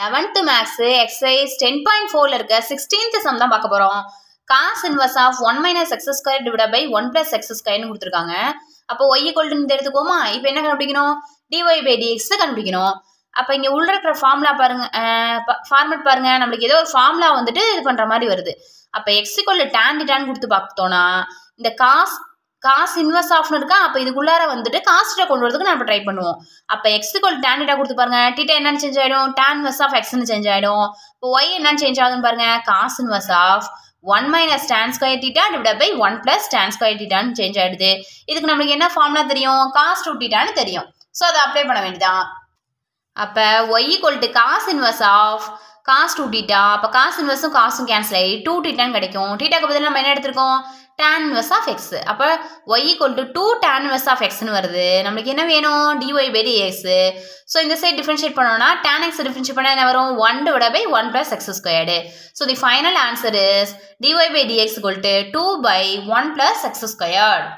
Eleventh maths exercise ten point ஃபோரில் இருக்க sixteenth sum தான் பார்க்க போகிறோம் cos inverse of one minus x square divide by one plus x ஸ்கொயர்னு கொடுத்துருக்காங்க. அப்போ ஒய் கோல்டு இந்த எடுத்துக்கோமா இப்போ என்ன கண்டுபிடிக்கணும்? டிஒய் பை டிஎக்ஸ் கண்டுபிடிக்கணும். அப்போ இங்கே உள்ள இருக்கிற ஃபார்முலா பாருங்க ஃபார்மேட் பாருங்க. நம்மளுக்கு ஏதோ ஒரு ஃபார்முலா வந்துட்டு இது பண்ணுற மாதிரி வருது. அப்போ எக்ஸ் டேன் டிட்டான்னு கொடுத்து பார்த்தோன்னா இந்த காஸ் காசு இன்வெஸ்ட் ஆஃப்னு இருக்கா? அப்போ இதுக்குள்ளார வந்துட்டு காஸ்ட்டை கொண்டு வரதுக்கு நம்ம ட்ரை பண்ணுவோம். அப்போ எக்ஸ் ஈக்குவல் டேன் கொடுத்து பாருங்க. டீட்டா என்னன்னு சேஞ்ச் ஆகிடும் டேன் வெஸ் ஆஃப் எக்ஸ்னு சேஞ்ச் ஆகிடும் இப்போ ஒய் என்னன்னு சேஞ்ச் ஆகுதுன்னு பாருங்க. Cos inverse of one minus tan square theta divide by one plus tan square டீட்டான்னு change ஆயிடுது. இதுக்கு நம்மளுக்கு என்ன ஃபார்ம்லாம் தெரியும்? காஸ்ட் டூ டீட்டான்னு தெரியும். ஸோ அதை அப்ளை பண்ண வேண்டியதான் அப்போ y equal to cos of cos two theta அப்போ காஸ் இன்வெர்ஸும் காசும் கேன்சல் ஆகி டூ டீட்டான்னு கிடைக்கும். டீட்டாக்கு பதில் நம்ம என்ன எடுத்திருக்கோம்? டேன் இன்வெர்ஸ் ஆஃப் எக்ஸ் அப்போ y equal to two tan inverse of எக்ஸ்னு வருது. நம்மளுக்கு என்ன வேணும்? D y by d x so இந்த சைட் டிஃப்ரென்ஷியேட் பண்ணோம்னா டேன் எக்ஸ் டிஃப்ரென்ஷியேட் பண்ணால் என்ன வரும்? One divide by one plus x squared so the final answer is d y by d x equal to two by one plus x squared